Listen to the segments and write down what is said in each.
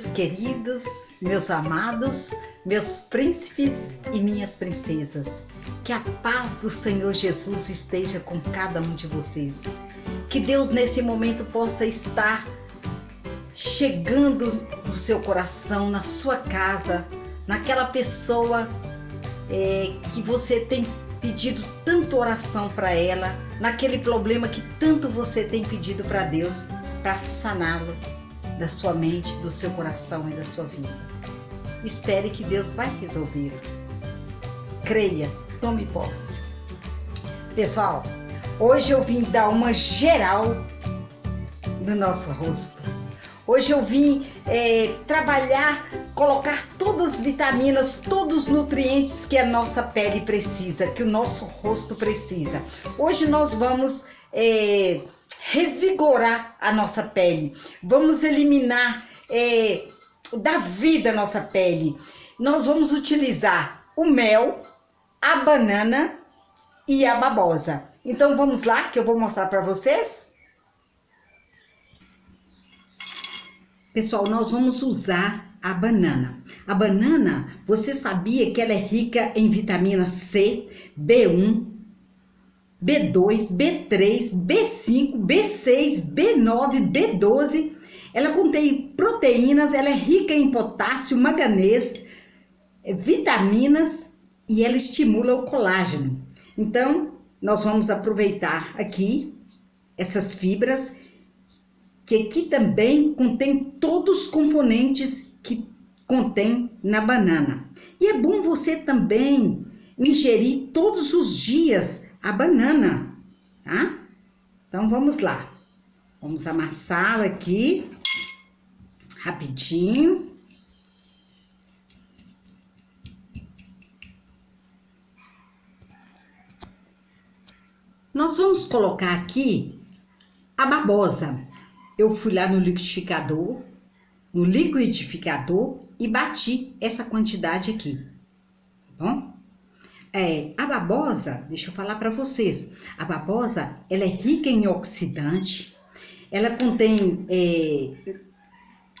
meus queridos, meus amados, meus príncipes e minhas princesas. Que a paz do Senhor Jesus esteja com cada um de vocês. Que Deus nesse momento possa estar chegando no seu coração, na sua casa, naquela pessoa é, que você tem pedido tanto oração para ela, naquele problema que tanto você tem pedido para Deus para saná-lo da sua mente, do seu coração e da sua vida. Espere que Deus vai resolver. Creia, tome posse. Pessoal, hoje eu vim dar uma geral no nosso rosto. Hoje eu vim é, trabalhar, colocar todas as vitaminas, todos os nutrientes que a nossa pele precisa, que o nosso rosto precisa. Hoje nós vamos é, revigorar a nossa pele, vamos eliminar, é, dar vida à nossa pele. Nós vamos utilizar o mel, a banana e a babosa. Então vamos lá que eu vou mostrar para vocês. Pessoal, nós vamos usar a banana. A banana, você sabia que ela é rica em vitamina C, B1, B2, B3, B5, B6, B9, B12. Ela contém proteínas, ela é rica em potássio, manganês, eh, vitaminas e ela estimula o colágeno. Então, nós vamos aproveitar aqui essas fibras que aqui também contém todos os componentes que contém na banana. E é bom você também ingerir todos os dias a banana, tá? Então vamos lá. Vamos amassá-la aqui rapidinho. Nós vamos colocar aqui a babosa. Eu fui lá no liquidificador, no liquidificador e bati essa quantidade aqui, tá bom? É, a babosa, deixa eu falar para vocês, a babosa ela é rica em oxidante, ela contém é,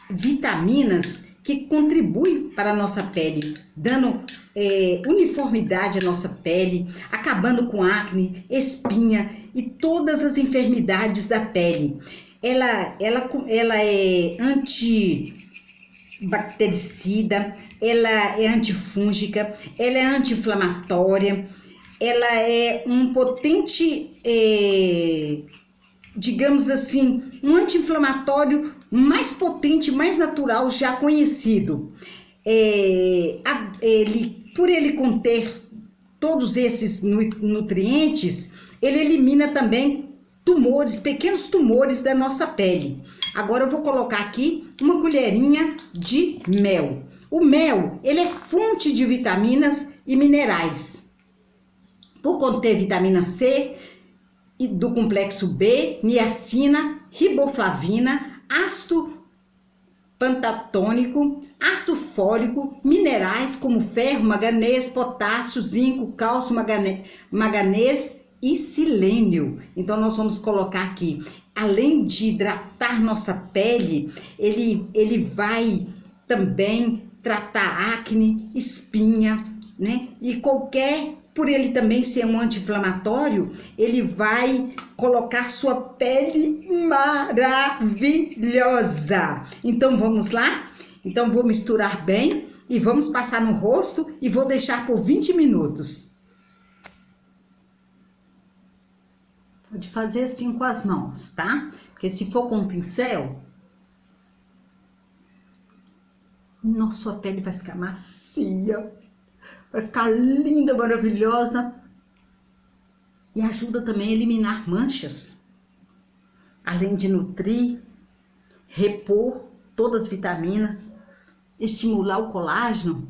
vitaminas que contribuem para a nossa pele, dando é, uniformidade à nossa pele, acabando com acne, espinha e todas as enfermidades da pele. Ela, ela, ela é anti bactericida, ela é antifúngica, ela é anti-inflamatória, ela é um potente, é, digamos assim, um anti-inflamatório mais potente, mais natural, já conhecido. É, a, ele, por ele conter todos esses nutrientes, ele elimina também tumores, pequenos tumores da nossa pele. Agora eu vou colocar aqui uma colherinha de mel. O mel, ele é fonte de vitaminas e minerais. Por conter vitamina C e do complexo B, niacina, riboflavina, ácido pantatônico, ácido fólico, minerais como ferro, manganês, potássio, zinco, cálcio, manganês e silênio. Então nós vamos colocar aqui além de hidratar nossa pele, ele, ele vai também tratar acne, espinha, né? E qualquer, por ele também ser um anti-inflamatório, ele vai colocar sua pele maravilhosa. Então vamos lá? Então vou misturar bem e vamos passar no rosto e vou deixar por 20 minutos. Pode fazer assim com as mãos, tá? Porque se for com um pincel, nossa, sua pele vai ficar macia, vai ficar linda, maravilhosa. E ajuda também a eliminar manchas. Além de nutrir, repor todas as vitaminas, estimular o colágeno.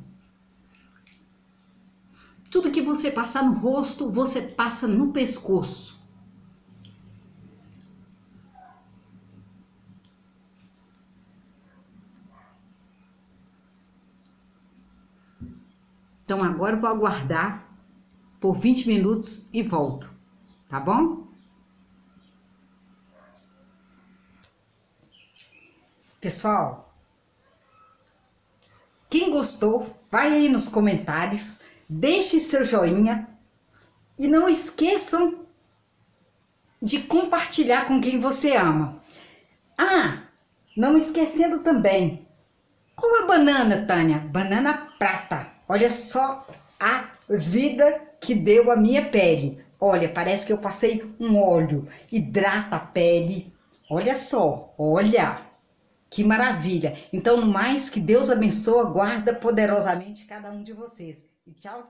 Tudo que você passar no rosto, você passa no pescoço. Então agora eu vou aguardar por 20 minutos e volto, tá bom? Pessoal, Quem gostou, vai aí nos comentários, deixe seu joinha e não esqueçam de compartilhar com quem você ama. Ah, não esquecendo também, com a banana, Tânia, banana prata. Olha só a vida que deu a minha pele. Olha, parece que eu passei um óleo, hidrata a pele. Olha só, olha, que maravilha. Então, mais, que Deus abençoe, guarda poderosamente cada um de vocês. E tchau.